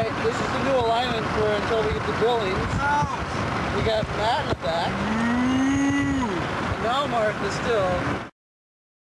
Right. this is the new alignment for until we get the Billings. We got Matt in the back. And now Martha still.